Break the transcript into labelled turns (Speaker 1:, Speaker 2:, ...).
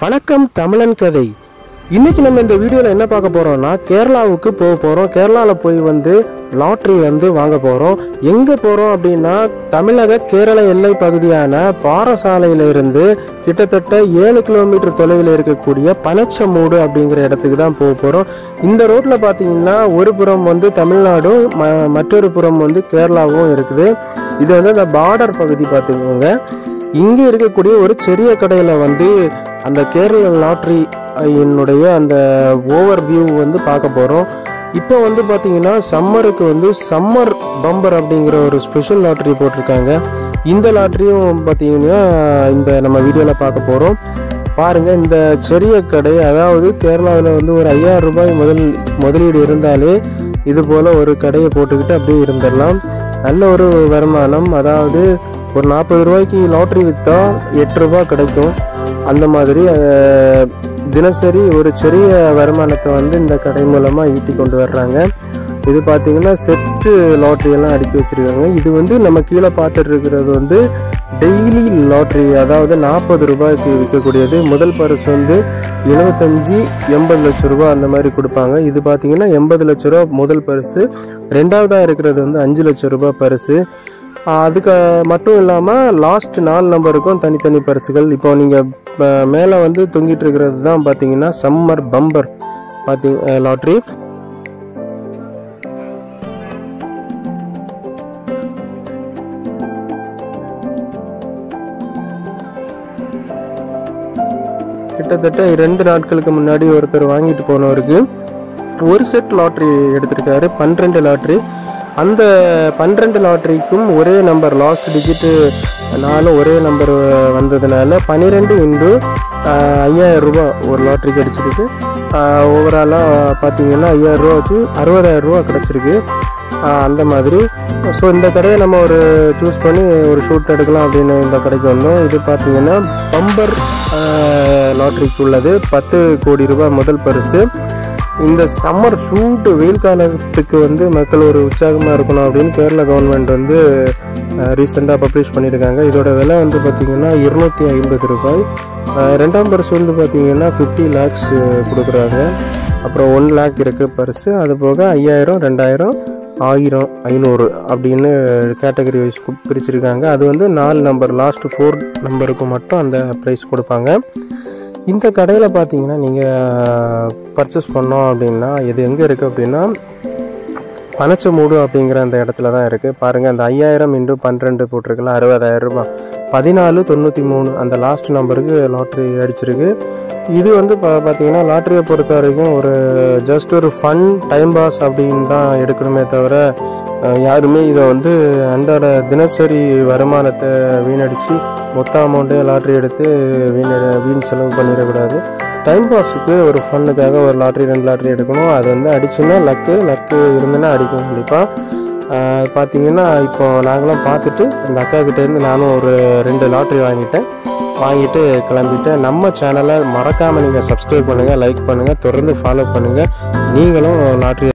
Speaker 1: வணக்கம் தமிழன் கதை. இன்னைக்கு நம்ம இந்த வீடியோவில் என்ன பார்க்க போறோம்னா கேரளாவுக்கு போக போகிறோம் கேரளாவில் போய் வந்து லாட்ரி வந்து வாங்க போகிறோம் எங்கே போகிறோம் அப்படின்னா தமிழக கேரள எல்லை பகுதியான பாறசாலையில இருந்து கிட்டத்தட்ட ஏழு கிலோமீட்டர் தொலைவில் இருக்கக்கூடிய பனச்சமூடு அப்படிங்கிற இடத்துக்கு தான் போக போகிறோம் இந்த ரோட்டில் பார்த்தீங்கன்னா ஒரு புறம் வந்து தமிழ்நாடும் ம- மற்றொரு புறம் வந்து கேரளாவும் இருக்குது. இது வந்து அந்த பார்டர் பகுதி பார்த்துக்கோங்க. இங்கே இருக்கக்கூடிய ஒரு சிறிய கடையில் வந்து அந்த கேரள லாட்ரி என்னுடைய அந்த ஓவர் வியூ வந்து பார்க்க போகிறோம் இப்போ வந்து பார்த்தீங்கன்னா சம்மருக்கு வந்து சம்மர் பம்பர் அப்படிங்கிற ஒரு ஸ்பெஷல் லாட்ரி போட்டிருக்காங்க. இந்த லாட்ரியும் பார்த்தீங்கன்னா இந்த நம்ம வீடியோவில் பார்க்க போகிறோம் பாருங்கள் இந்த சிறிய கடை அதாவது கேரளாவில் வந்து ஒரு ஐயாயிரம் ரூபாய் முதல் முதலீடு இருந்தாலே இது போல் ஒரு கடையை போட்டுக்கிட்டு அப்படியே இருந்துடலாம். நல்ல ஒரு வருமானம் அதாவது ஒரு நாற்பது ரூபாய்க்கு லாட்ரி விற்றா எட்டு ரூபா கிடைக்கும். அந்த மாதிரி தினசரி ஒரு சிறிய வருமானத்தை வந்து இந்த கடை மூலமாக ஈட்டி கொண்டு வர்றாங்க. இது பார்த்தீங்கன்னா செட்டு லாட்ரியெல்லாம் அடுக்கி வச்சிருக்காங்க. இது வந்து நம்ம கீழே பார்த்துட்டு இருக்கிறது வந்து டெய்லி லாட்ரி அதாவது நாற்பது ரூபாய்க்கு விற்கக்கூடியது. முதல் பரிசு வந்து எழுபத்தஞ்சி எண்பது லட்ச ரூபா அந்த மாதிரி கொடுப்பாங்க. இது பார்த்திங்கன்னா எண்பது லட்ச ரூபா முதல் பரிசு ரெண்டாவதாக இருக்கிறது வந்து அஞ்சு லட்ச ரூபாய் பரிசு அதுக்கு மட்டும் இல்லாமல் லாஸ்ட் நாலு நம்பருக்கும் தனித்தனி பரிசுகள் இப்போ நீங்கள் மேலே வந்து தொங்கிட்டு இருக்கிறது தான் பார்த்தீங்கன்னா சம்மர் பம்பர் பார்த்தீங்க லாட்ரி கிட்டத்தட்ட ரெண்டு நாட்களுக்கு முன்னாடி ஒருத்தர் வாங்கிட்டு போனவருக்கு ஒரு செட் லாட்ரி எடுத்திருக்காரு பன்னிரெண்டு லாட்ரி அந்த பன்னிரெண்டு லாட்ரிக்கும் ஒரே நம்பர் லாஸ்ட் டிஜிட்டு நாலும் ஒரே நம்பர் வந்ததுனால பன்னிரெண்டு இன்டு ஐயாயிரம் ரூபா ஒரு லாட்ரி கிடச்சிருக்கு. ஓவராலாக பார்த்தீங்கன்னா ஐயாயிரம் ரூபா வச்சு அறுபதாயிரம் ரூபா கிடச்சிருக்கு. அந்த மாதிரி. ஸோ இந்த கடையை நம்ம ஒரு சூஸ் பண்ணி ஒரு ஷூட் எடுக்கலாம் அப்படின்னு இந்த கடைக்கு வந்தோம். இது பார்த்தீங்கன்னா பம்பர் லாட்ரிக்கு உள்ளது. பத்து கோடி ரூபாய் முதல் பரிசு. இந்த சம்மர் ஷூட்டு வெயில் காலத்துக்கு வந்து மக்கள் ஒரு உற்சாகமாக இருக்கணும் அப்படின்னு கேரளா கவர்மெண்ட் வந்து ரீசெண்டாக பப்ளிஷ் பண்ணியிருக்காங்க இதோட விலை வந்து பார்த்திங்கன்னா இருநூற்றி ஐம்பது ரூபாய். ரெண்டாம் பர்ஸ் வந்து பார்த்திங்கன்னா ஃபிஃப்டி லேக்ஸ் கொடுக்குறாங்க. அப்புறம் ஒன் லேக் இருக்குது பர்ஸு அது போக ஐயாயிரம் ரெண்டாயிரம் ஆயிரம் ஐநூறு அப்படின்னு கேட்டகரி வைஸ் பிரிச்சிருக்காங்க. அது வந்து நாலு நம்பர் லாஸ்ட் ஃபோர் நம்பருக்கு மட்டும் அந்த ப்ரைஸ் கொடுப்பாங்க. இந்த கடையில் பார்த்தீங்கன்னா நீங்கள் பர்ச்சேஸ் பண்ணோம் அப்படின்னா இது எங்கே இருக்குது அப்படின்னா பனச்சமூடு அப்படிங்கிற அந்த இடத்துல தான் இருக்குது பாருங்கள் அந்த ஐயாயிரம் இன்று பன்னிரெண்டு போட்டிருக்குல்ல அறுபதாயிரம் ரூபாய். பதினாலு தொண்ணூற்றி மூணு அந்த லாஸ்ட் நம்பருக்கு லாட்ரி அடிச்சிருக்கு. இது வந்து பா பார்த்தீங்கன்னா லாட்ரியை பொறுத்த வரைக்கும் ஒரு ஜஸ்ட் ஒரு ஃபன் டைம் பாஸ் அப்படின்னு தான் எடுக்கணுமே தவிர யாருமே இதை வந்து அன்றாட தினசரி வருமானத்தை வீணடித்து மொத்த அமௌண்ட்டே லாட்ரி எடுத்து வீண் வீண் செலவு பண்ணிடக்கூடாது. டைம் பாஸுக்கு ஒரு ஃபன்னுக்காக ஒரு லாட்ரி ரெண்டு லாட்ரி எடுக்கணும். அது வந்து அடிச்சுன்னா லக்கு லக்கு இருந்துன்னா அடிக்கும் கண்டிப்பாக பார்த்தீங்கன்னா இப்போ நாங்களாம் பார்த்துட்டு அந்த அக்கா நானும் ஒரு ரெண்டு லாட்ரி வாங்கிட்டேன். வாங்கிட்டு கிளம்பிட்டேன். நம்ம சேனலை மறக்காமல் நீங்கள் சப்ஸ்கிரைப் பண்ணுங்கள் லைக் பண்ணுங்கள் தொடர்ந்து ஃபாலோ பண்ணுங்கள் நீங்களும் லாட்ரி